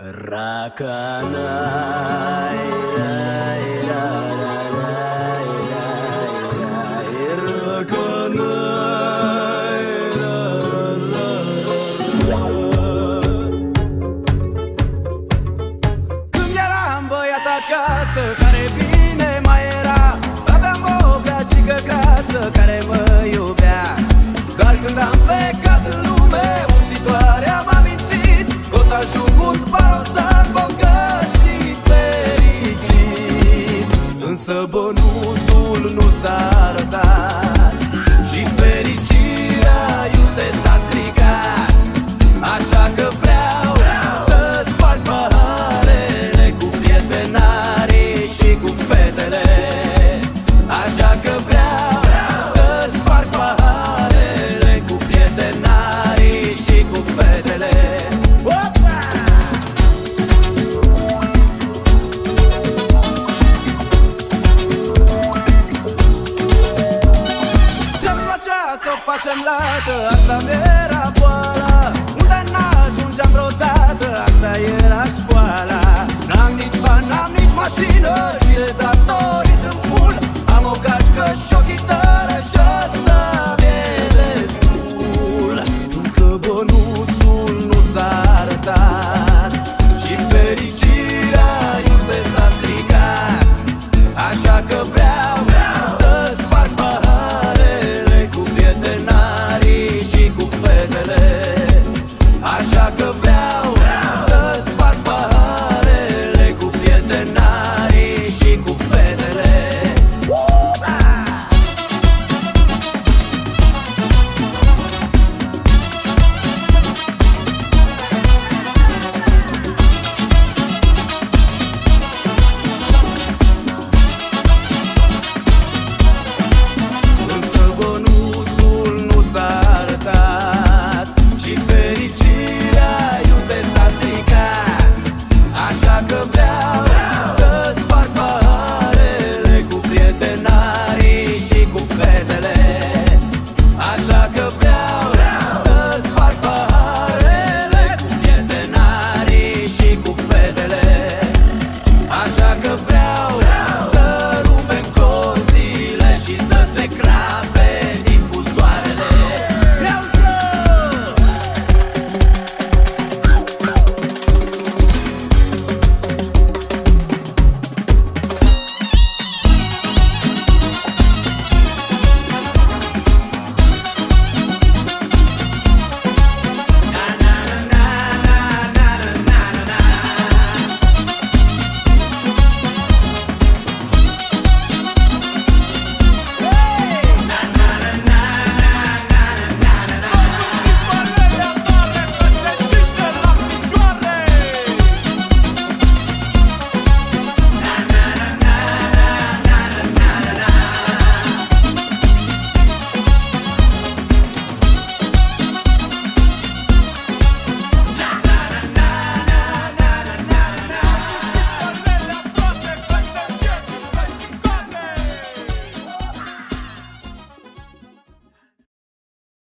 Rakanai, Însă bănuțul nu s-a arătat da. să o facem lată. Asta era boala. Unde n-ajungeam vreodată. Asta era școala. N-am nici bani, n-am nici mașină.